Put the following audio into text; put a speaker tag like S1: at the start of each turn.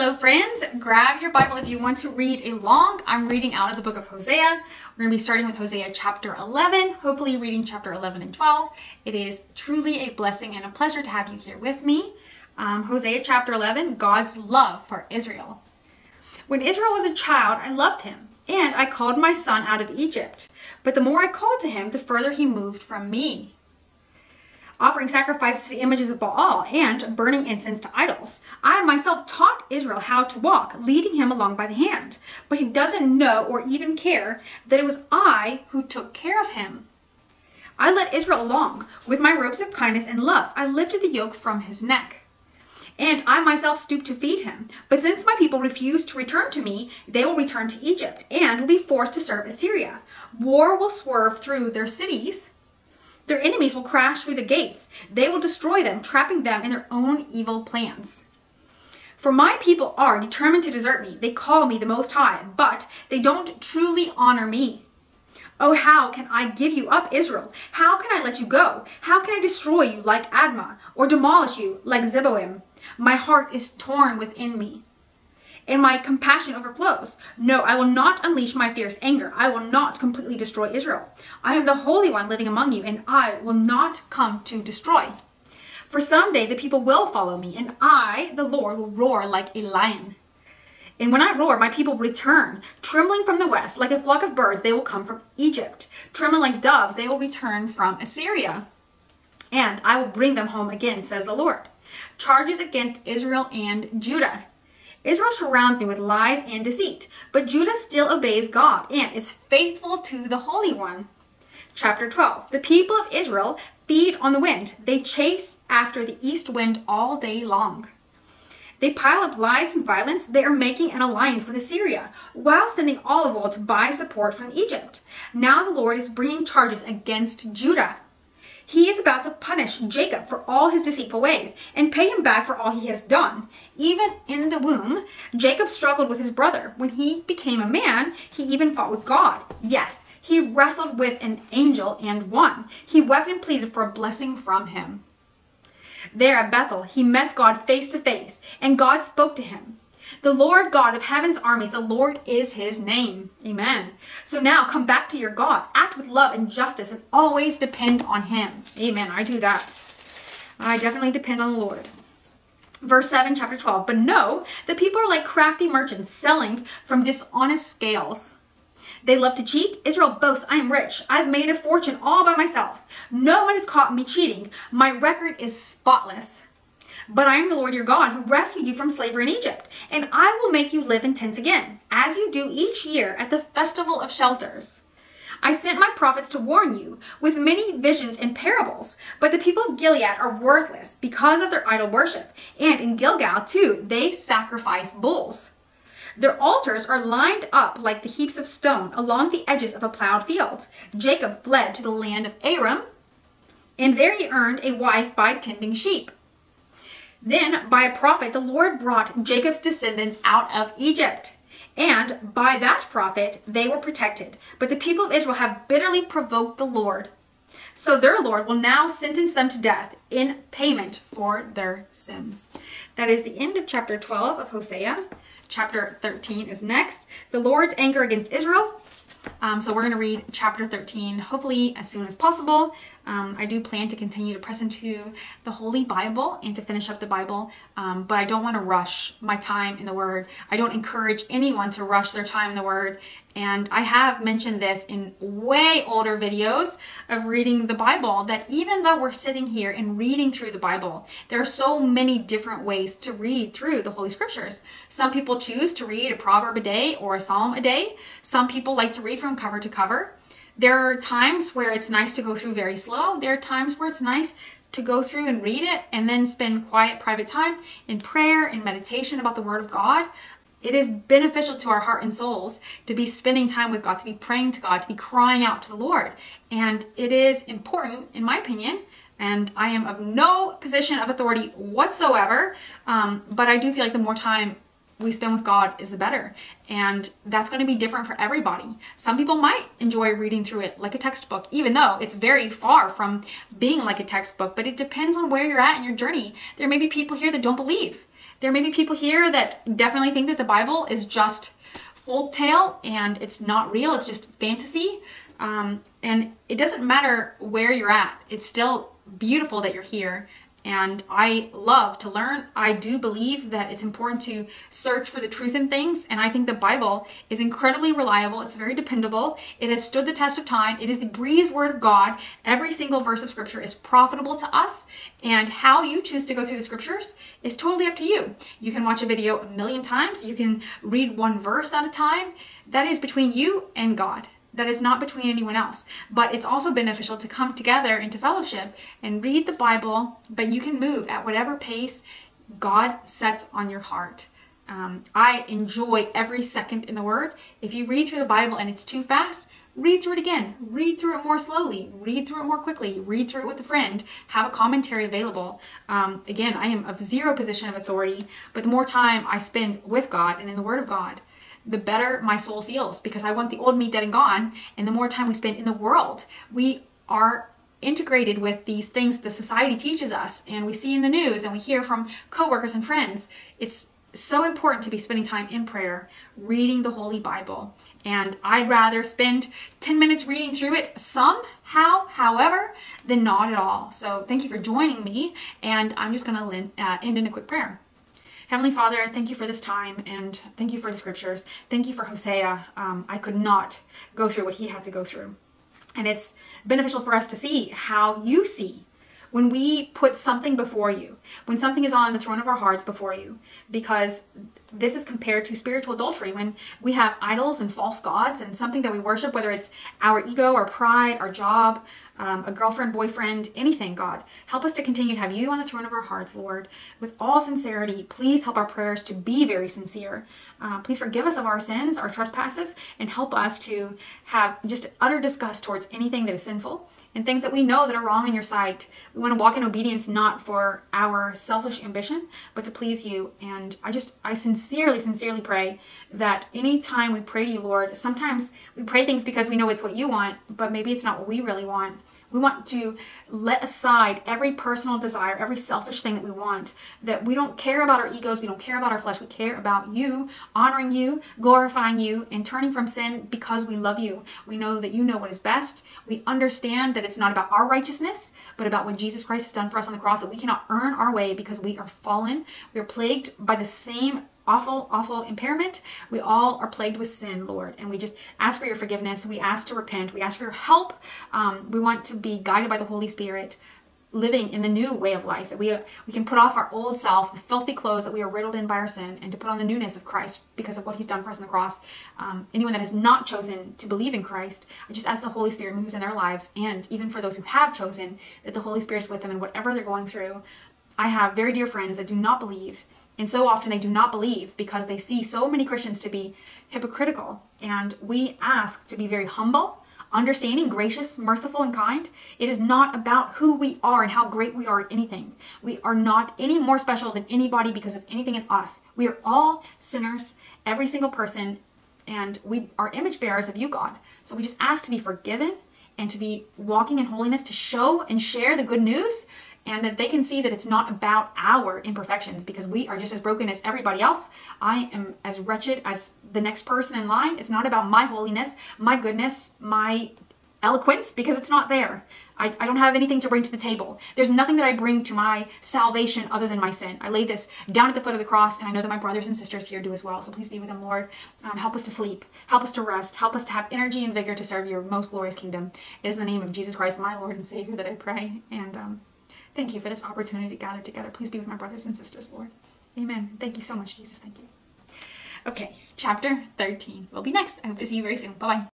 S1: Hello friends, grab your Bible if you want to read along. I'm reading out of the book of Hosea. We're going to be starting with Hosea chapter 11, hopefully reading chapter 11 and 12. It is truly a blessing and a pleasure to have you here with me. Um, Hosea chapter 11, God's love for Israel. When Israel was a child, I loved him, and I called my son out of Egypt. But the more I called to him, the further he moved from me offering sacrifices to the images of Baal, and burning incense to idols. I myself taught Israel how to walk, leading him along by the hand. But he doesn't know or even care that it was I who took care of him. I led Israel along with my ropes of kindness and love. I lifted the yoke from his neck. And I myself stooped to feed him. But since my people refuse to return to me, they will return to Egypt and will be forced to serve Assyria. War will swerve through their cities their enemies will crash through the gates. They will destroy them, trapping them in their own evil plans. For my people are determined to desert me. They call me the Most High, but they don't truly honor me. Oh, how can I give you up, Israel? How can I let you go? How can I destroy you like Admah, or demolish you like Zeboim? My heart is torn within me and my compassion overflows. No, I will not unleash my fierce anger. I will not completely destroy Israel. I am the Holy One living among you, and I will not come to destroy. For someday the people will follow me, and I, the Lord, will roar like a lion. And when I roar, my people return. Trembling from the west, like a flock of birds, they will come from Egypt. Trembling like doves, they will return from Assyria. And I will bring them home again, says the Lord. Charges against Israel and Judah. Israel surrounds me with lies and deceit, but Judah still obeys God and is faithful to the Holy One. Chapter 12 The people of Israel feed on the wind, they chase after the east wind all day long. They pile up lies and violence. They are making an alliance with Assyria while sending olive oil to buy support from Egypt. Now the Lord is bringing charges against Judah. He is about to punish Jacob for all his deceitful ways and pay him back for all he has done. Even in the womb, Jacob struggled with his brother. When he became a man, he even fought with God. Yes, he wrestled with an angel and won. He wept and pleaded for a blessing from him. There at Bethel, he met God face to face, and God spoke to him. The Lord God of heaven's armies, the Lord is his name. Amen. So now come back to your God. Act with love and justice and always depend on him. Amen. I do that. I definitely depend on the Lord. Verse 7, chapter 12. But no, the people are like crafty merchants selling from dishonest scales. They love to cheat. Israel boasts, I am rich. I've made a fortune all by myself. No one has caught me cheating. My record is spotless. But I am the Lord your God who rescued you from slavery in Egypt, and I will make you live in tents again, as you do each year at the festival of shelters. I sent my prophets to warn you with many visions and parables, but the people of Gilead are worthless because of their idol worship, and in Gilgal too they sacrifice bulls. Their altars are lined up like the heaps of stone along the edges of a plowed field. Jacob fled to the land of Aram, and there he earned a wife by tending sheep. Then, by a prophet, the Lord brought Jacob's descendants out of Egypt. And by that prophet, they were protected. But the people of Israel have bitterly provoked the Lord. So their Lord will now sentence them to death in payment for their sins. That is the end of chapter 12 of Hosea. Chapter 13 is next. The Lord's anger against Israel. Um, so we're going to read chapter 13 hopefully as soon as possible. Um, I do plan to continue to press into the Holy Bible and to finish up the Bible, um, but I don't want to rush my time in the Word. I don't encourage anyone to rush their time in the Word. And I have mentioned this in way older videos of reading the Bible that even though we're sitting here and reading through the Bible, there are so many different ways to read through the Holy Scriptures. Some people choose to read a proverb a day or a psalm a day. Some people like to read from cover to cover. There are times where it's nice to go through very slow. There are times where it's nice to go through and read it and then spend quiet private time in prayer and meditation about the Word of God. It is beneficial to our heart and souls to be spending time with God, to be praying to God, to be crying out to the Lord. And it is important, in my opinion, and I am of no position of authority whatsoever, um, but I do feel like the more time we spend with God is the better. And that's going to be different for everybody. Some people might enjoy reading through it like a textbook, even though it's very far from being like a textbook, but it depends on where you're at in your journey. There may be people here that don't believe. There may be people here that definitely think that the Bible is just folk tale and it's not real, it's just fantasy. Um, and it doesn't matter where you're at, it's still beautiful that you're here and I love to learn. I do believe that it's important to search for the truth in things, and I think the Bible is incredibly reliable. It's very dependable. It has stood the test of time. It is the breathed word of God. Every single verse of scripture is profitable to us, and how you choose to go through the scriptures is totally up to you. You can watch a video a million times. You can read one verse at a time. That is between you and God that is not between anyone else. But it's also beneficial to come together into fellowship and read the Bible, but you can move at whatever pace God sets on your heart. Um, I enjoy every second in the Word. If you read through the Bible and it's too fast, read through it again. Read through it more slowly. Read through it more quickly. Read through it with a friend. Have a commentary available. Um, again, I am of zero position of authority, but the more time I spend with God and in the Word of God, the better my soul feels because I want the old me dead and gone. And the more time we spend in the world, we are integrated with these things the society teaches us and we see in the news and we hear from coworkers and friends. It's so important to be spending time in prayer, reading the Holy Bible. And I'd rather spend 10 minutes reading through it somehow, however, than not at all. So thank you for joining me. And I'm just going to uh, end in a quick prayer. Heavenly Father, thank you for this time and thank you for the scriptures. Thank you for Hosea. Um, I could not go through what he had to go through. And it's beneficial for us to see how you see when we put something before you, when something is on the throne of our hearts before you, because this is compared to spiritual adultery when we have idols and false gods and something that we worship, whether it's our ego, our pride, our job, um, a girlfriend, boyfriend, anything, God. Help us to continue to have you on the throne of our hearts, Lord. With all sincerity, please help our prayers to be very sincere. Uh, please forgive us of our sins, our trespasses, and help us to have just utter disgust towards anything that is sinful and things that we know that are wrong in your sight. We want to walk in obedience not for our selfish ambition, but to please you. And I just, I sincerely, sincerely pray that anytime we pray to you, Lord, sometimes we pray things because we know it's what you want, but maybe it's not what we really want. We want to let aside every personal desire, every selfish thing that we want, that we don't care about our egos, we don't care about our flesh, we care about you, honoring you, glorifying you, and turning from sin because we love you. We know that you know what is best. We understand that it's not about our righteousness, but about what Jesus Christ has done for us on the cross, that we cannot earn our way because we are fallen. We are plagued by the same awful, awful impairment. We all are plagued with sin, Lord, and we just ask for your forgiveness. We ask to repent. We ask for your help. Um, we want to be guided by the Holy Spirit living in the new way of life that we we can put off our old self the filthy clothes that we are riddled in by our sin and to put on the newness of christ because of what he's done for us on the cross um, anyone that has not chosen to believe in christ i just ask the holy spirit moves in their lives and even for those who have chosen that the holy spirit's with them in whatever they're going through i have very dear friends that do not believe and so often they do not believe because they see so many Christians to be hypocritical. And we ask to be very humble, understanding, gracious, merciful, and kind. It is not about who we are and how great we are at anything. We are not any more special than anybody because of anything in us. We are all sinners, every single person, and we are image bearers of you, God. So we just ask to be forgiven and to be walking in holiness, to show and share the good news and that they can see that it's not about our imperfections because we are just as broken as everybody else. I am as wretched as the next person in line. It's not about my holiness, my goodness, my eloquence because it's not there. I, I don't have anything to bring to the table. There's nothing that I bring to my salvation other than my sin. I lay this down at the foot of the cross, and I know that my brothers and sisters here do as well. So please be with them, Lord. Um, help us to sleep. Help us to rest. Help us to have energy and vigor to serve your most glorious kingdom. It is in the name of Jesus Christ, my Lord and Savior, that I pray. And um, Thank you for this opportunity to gather together. Please be with my brothers and sisters, Lord. Amen. Thank you so much, Jesus. Thank you. Okay, chapter 13 will be next. I hope to see you very soon. Bye-bye.